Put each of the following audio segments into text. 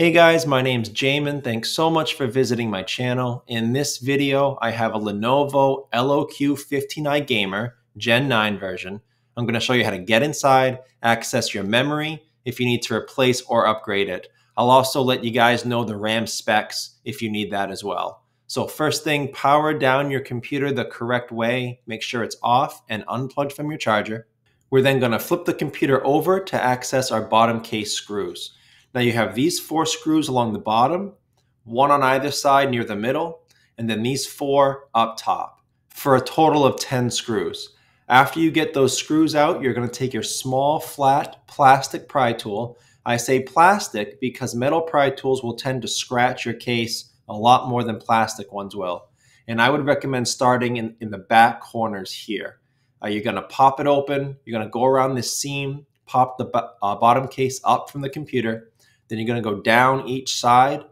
Hey guys, my name's Jamin. Thanks so much for visiting my channel. In this video, I have a Lenovo LOQ15i Gamer Gen 9 version. I'm going to show you how to get inside, access your memory if you need to replace or upgrade it. I'll also let you guys know the RAM specs if you need that as well. So first thing, power down your computer the correct way. Make sure it's off and unplugged from your charger. We're then going to flip the computer over to access our bottom case screws. Now you have these four screws along the bottom, one on either side near the middle, and then these four up top for a total of 10 screws. After you get those screws out, you're going to take your small flat plastic pry tool. I say plastic because metal pry tools will tend to scratch your case a lot more than plastic ones will. And I would recommend starting in, in the back corners here. Uh, you're going to pop it open. You're going to go around this seam, pop the uh, bottom case up from the computer, then you're going to go down each side,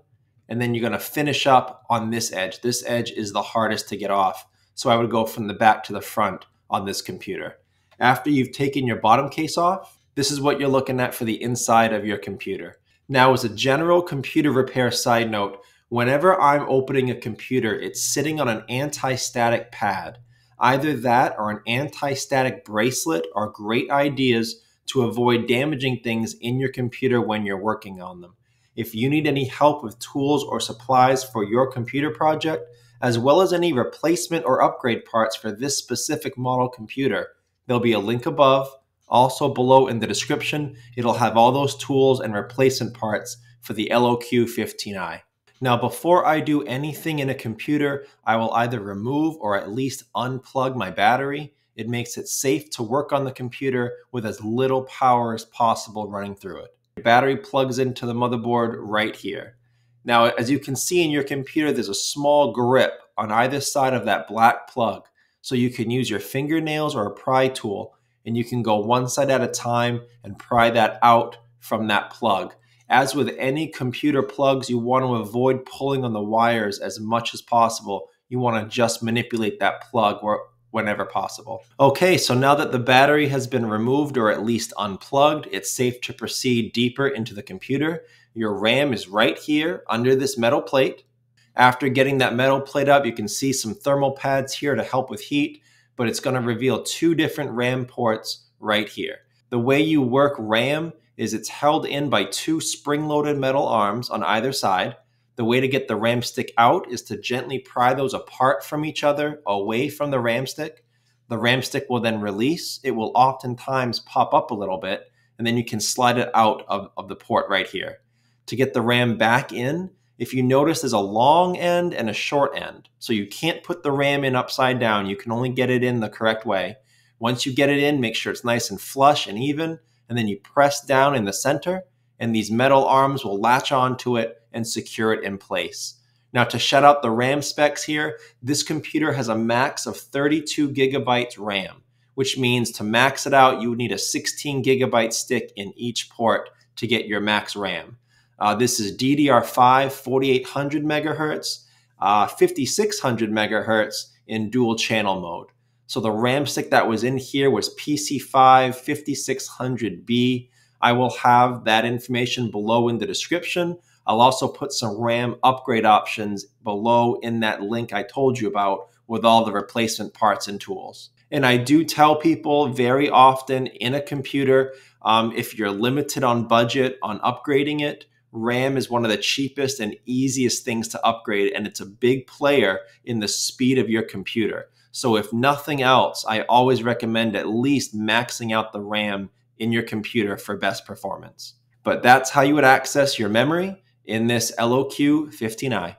and then you're going to finish up on this edge. This edge is the hardest to get off. So I would go from the back to the front on this computer. After you've taken your bottom case off, this is what you're looking at for the inside of your computer. Now, as a general computer repair side note, whenever I'm opening a computer, it's sitting on an anti-static pad. Either that or an anti-static bracelet are great ideas to avoid damaging things in your computer when you're working on them. If you need any help with tools or supplies for your computer project, as well as any replacement or upgrade parts for this specific model computer, there'll be a link above. Also below in the description, it'll have all those tools and replacement parts for the LOQ15i. Now, before I do anything in a computer, I will either remove or at least unplug my battery it makes it safe to work on the computer with as little power as possible running through it. Your battery plugs into the motherboard right here. Now, as you can see in your computer, there's a small grip on either side of that black plug. So you can use your fingernails or a pry tool and you can go one side at a time and pry that out from that plug. As with any computer plugs, you want to avoid pulling on the wires as much as possible. You want to just manipulate that plug whenever possible. Okay, so now that the battery has been removed or at least unplugged, it's safe to proceed deeper into the computer. Your RAM is right here under this metal plate. After getting that metal plate up, you can see some thermal pads here to help with heat, but it's gonna reveal two different RAM ports right here. The way you work RAM is it's held in by two spring-loaded metal arms on either side. The way to get the ram stick out is to gently pry those apart from each other, away from the ram stick. The ram stick will then release. It will oftentimes pop up a little bit, and then you can slide it out of, of the port right here. To get the ram back in, if you notice there's a long end and a short end. So you can't put the ram in upside down. You can only get it in the correct way. Once you get it in, make sure it's nice and flush and even, and then you press down in the center, and these metal arms will latch onto it and secure it in place. Now to shut out the RAM specs here, this computer has a max of 32 gigabytes RAM, which means to max it out, you would need a 16 gigabyte stick in each port to get your max RAM. Uh, this is DDR5 4800 megahertz, uh, 5600 megahertz in dual channel mode. So the RAM stick that was in here was PC5 5600B. I will have that information below in the description. I'll also put some RAM upgrade options below in that link I told you about with all the replacement parts and tools. And I do tell people very often in a computer, um, if you're limited on budget on upgrading it, RAM is one of the cheapest and easiest things to upgrade, and it's a big player in the speed of your computer. So, if nothing else, I always recommend at least maxing out the RAM in your computer for best performance. But that's how you would access your memory in this LOQ15i.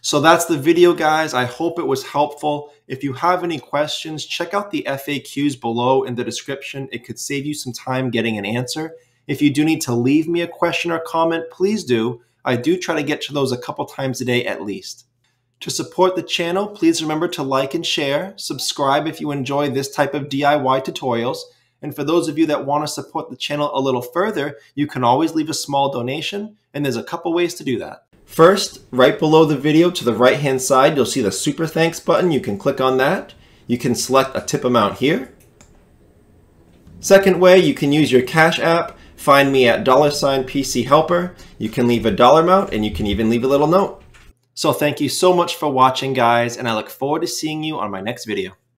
So that's the video, guys. I hope it was helpful. If you have any questions, check out the FAQs below in the description. It could save you some time getting an answer. If you do need to leave me a question or comment, please do. I do try to get to those a couple times a day at least. To support the channel, please remember to like and share, subscribe if you enjoy this type of DIY tutorials, and for those of you that want to support the channel a little further, you can always leave a small donation, and there's a couple ways to do that. First, right below the video to the right hand side, you'll see the Super Thanks button. You can click on that. You can select a tip amount here. Second way, you can use your Cash App. Find me at dollar sign PC Helper. You can leave a dollar amount and you can even leave a little note. So thank you so much for watching, guys, and I look forward to seeing you on my next video.